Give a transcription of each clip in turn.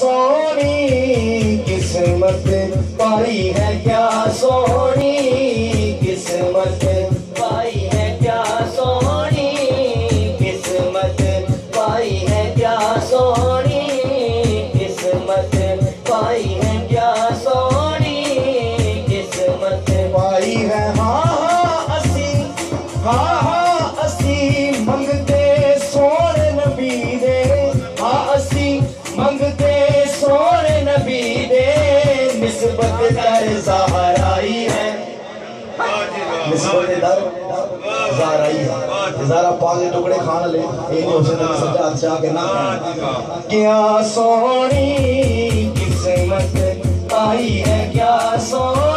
سونی قسمت پائی ہے کیا سونی؟ نسبت در زارائی ہے۔ زارا پاگے ٹکڑے کھانا لے۔ ایک حسین سجا اچھا کے نہ کیا سونی قسمت آئی ہے، کیا سونی؟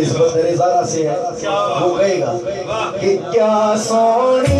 نسبت رضا سے ہے وہ کہے گا کہ کیا سونی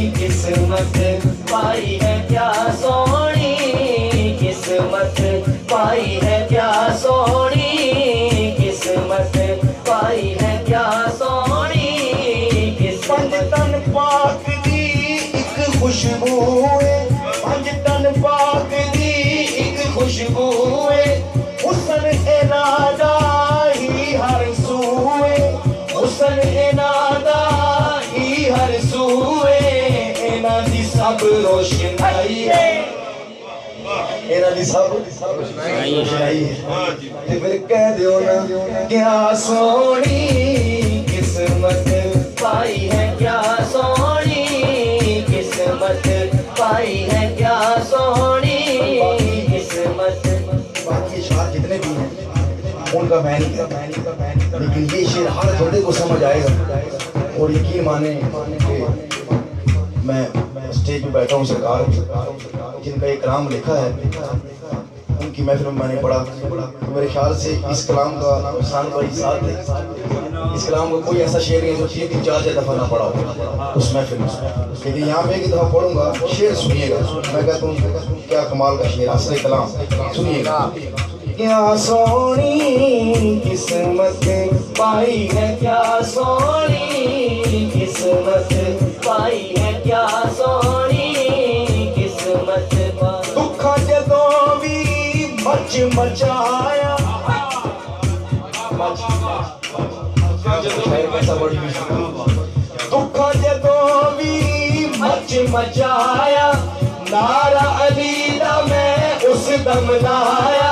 قسمت پائی ہے کیا سونی؟ قسمت پائی ہے کیا سونی؟ قسمت پائی ہے کیا سونی؟ قسمت تن پاک دی ایک خوشبو ہے۔ روشنائی ہے پھر کہہ دیو نا کیا سونی قسمت پائی ہے کیا سونی قسمت پائی ہے کیا سونی قسمت باقی اشعار جتنے بھی ہیں ان کا میں نہیں لیکن یہ شعر ہر بندے کو سمجھ آئے گا اور یقین مانے کہ میں اسٹیج پہ بیٹھا ہوں سرکار، جن کا ایک کلام لکھا ہے، ان کی محفل میں میں نے پڑھا۔ میرے خیال سے اس کلام کا انسان کا ساتھ ہے اس کلام کا کوئی ایسا شعر نہیں ہے جو تین تین چار چار دفعہ نہ پڑھا ہو۔ اس محفل میں۔ لیکن یہاں پہ ایک دفعہ پڑھوں گا، شعر سنیے گا۔ میں کہتا ہوں، کیا کمال کا شعر، اصل کلام۔ سنیے گا۔ کیا سونی قسمت پائی ہے؟ کیا سونی قسمت پائی ہے؟ سونی قسمت دکھا جدوں بھی مچ مچایا۔ دکھا جدوں بھی مچ مچایا۔ نارا علی دا میں اس دم لایا۔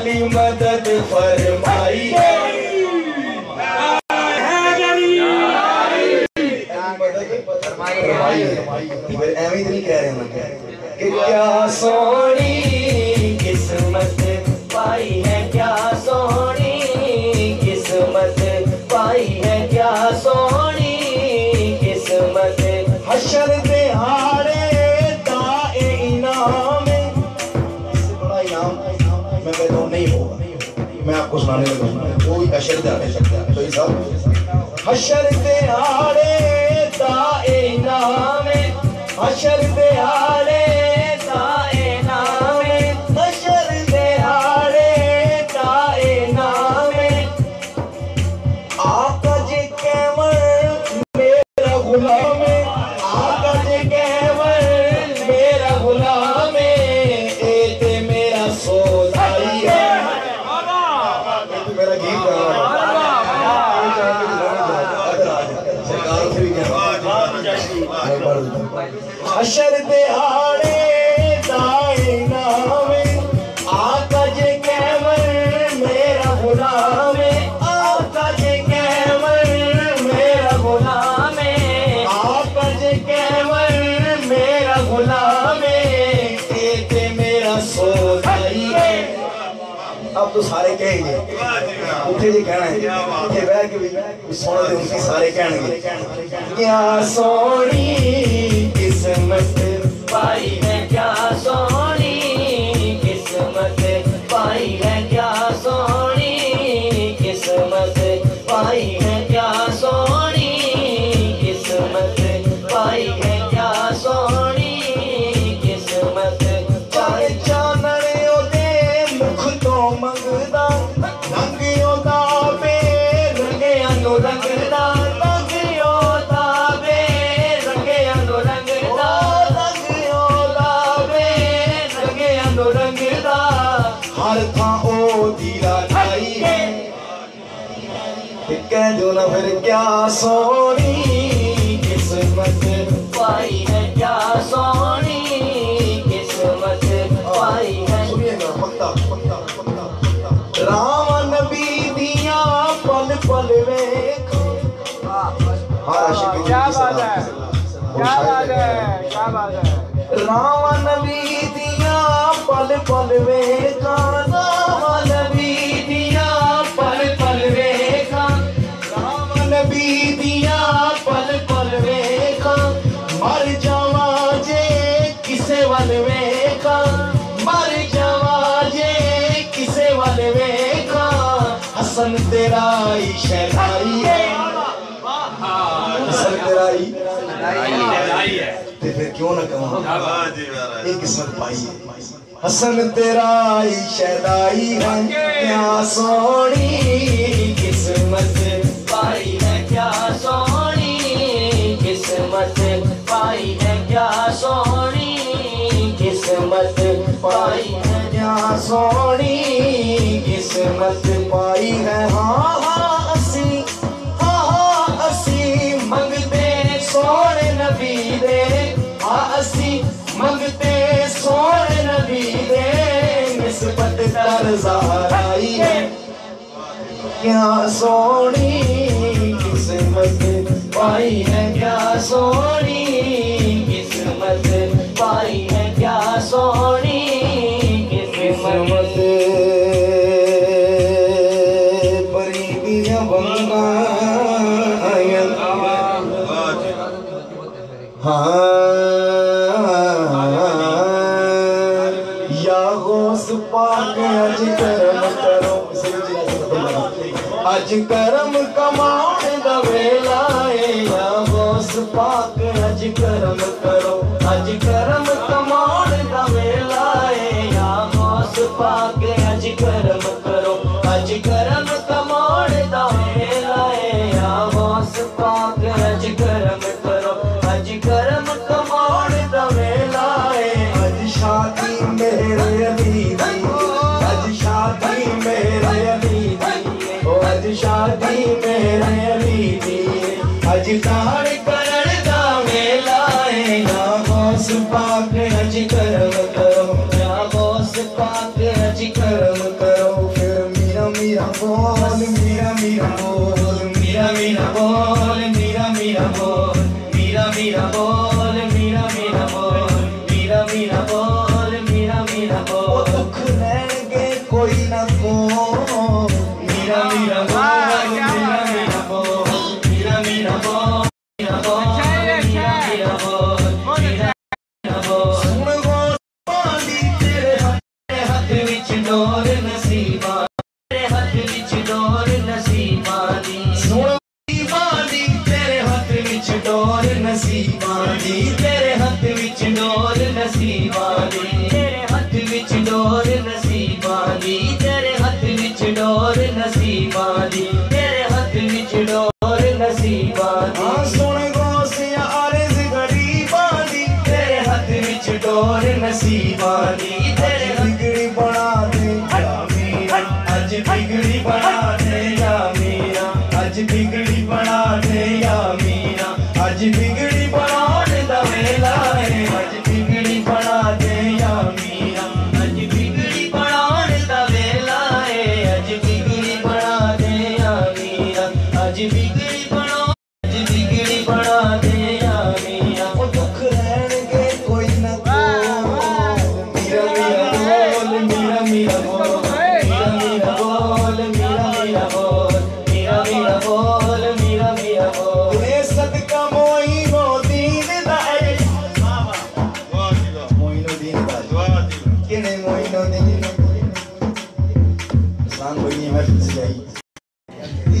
علی مدد فرمائی ایویں نہیں کہہ رہے ہیں کہ کیا سونی قسمت پائی ہے، کیا سونی قسمت پائی ہے، کیا سونی قسمت۔ حشر دے کوئی حشر دے ہارے تو یہ حشر دے آرے حشر حشر دہاڑے دائے نام آقا جے کیمر میرا غلام ہے، آقا جے کیمر میرا غلام جے کیمر میرا غلام اب تو سارے کہیں گے۔ اٹھے جی کہنا ہے۔ اٹھے بہ کے بھی سونے دے ان کی سارے کہنے گے۔ کیا سونی قسمت پائی ہے؟ کیا سونی قسمت پائی ہے؟ کیا سونی قسمت پائی ہے؟ کہہ دو نا پھر کیا سونی؟ قسمت پائی ہے کیا سونی؟ قسمت پائی ہے رام نبی دیاں پل پل کی کیا بات ہے؟ کیا بات ہے؟ کیا بات ہے؟ رام نبی دیاں پل پل ویکھاں پھر کیوں نہ کہوں؟ ایک قسمت پائی ہے حسن تیرا ہی شہدائی ہے کیا سونی؟ قسمت پائی ہے کیا سونی؟ قسمت پائی ہے کیا سونی؟ قسمت پائی ہے۔ کیا سونی؟ قسمت پائی ہے منگتے سونے نبی دے، نسبت در زہرائی ہے۔ کیا سونی قسمت پائی ہے؟ کیا سونی قسمت پائی ہے؟ کیا سونی اج کرم کمان دا ویلا ہے یا غوث پاک اج کرم کرو اج کرم ڈور نصیباں دی تیرے ہاتھ ہاتھ وچ ڈور نصیباں دی تیرے ہاتھ بگڑی بنا دے یا میرا اج بگڑی بنا دے یا میرا اج بگڑی بنا دے یا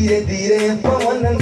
dire dire pawanan